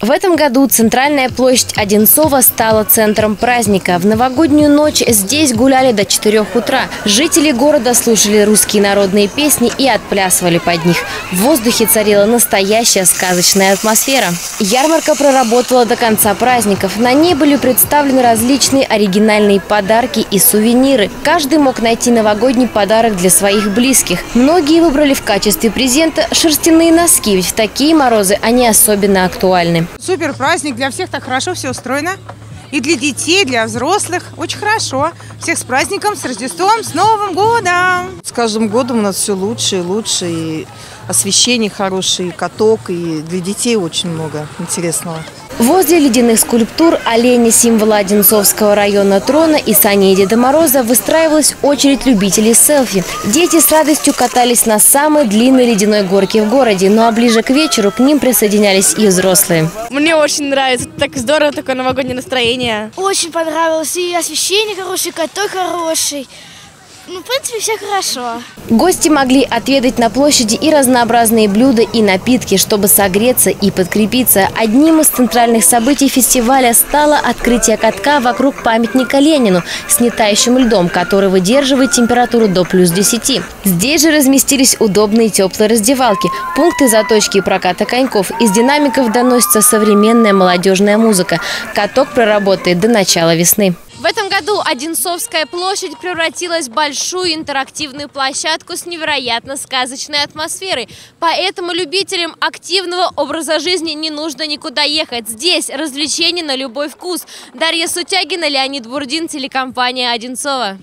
В этом году центральная площадь Одинцова стала центром праздника. В новогоднюю ночь здесь гуляли до 4 утра. Жители города слушали русские народные песни и отплясывали под них. В воздухе царила настоящая сказочная атмосфера. Ярмарка проработала до конца праздников. На ней были представлены различные оригинальные подарки и сувениры. Каждый мог найти новогодний подарок для своих близких. Многие выбрали в качестве презента шерстяные носки, ведь в такие морозы они особенно актуальны. Супер праздник, для всех так хорошо все устроено. И для детей, и для взрослых. Очень хорошо. Всех с праздником, с Рождеством, с Новым годом! С каждым годом у нас все лучше и лучше. И освещение хорошее, каток, и для детей очень много интересного. Возле ледяных скульптур олени символа Одинцовского района трона и сани Деда Мороза выстраивалась очередь любителей селфи. Дети с радостью катались на самой длинной ледяной горке в городе, ну а ближе к вечеру к ним присоединялись и взрослые. Мне очень нравится. Так здорово, такое новогоднее настроение. Очень понравилось. И освещение хорошее, и катой хороший. Ну, в принципе, все хорошо. Гости могли отведать на площади и разнообразные блюда и напитки, чтобы согреться и подкрепиться. Одним из центральных событий фестиваля стало открытие катка вокруг памятника Ленину с нетающим льдом, который выдерживает температуру до плюс 10. Здесь же разместились удобные теплые раздевалки, пункты заточки и проката коньков. Из динамиков доносится современная молодежная музыка. Каток проработает до начала весны. Этом году Одинцовская площадь превратилась в большую интерактивную площадку с невероятно сказочной атмосферой. Поэтому любителям активного образа жизни не нужно никуда ехать. Здесь развлечения на любой вкус. Дарья Сутягина, Леонид Бурдин, телекомпания «Одинцова».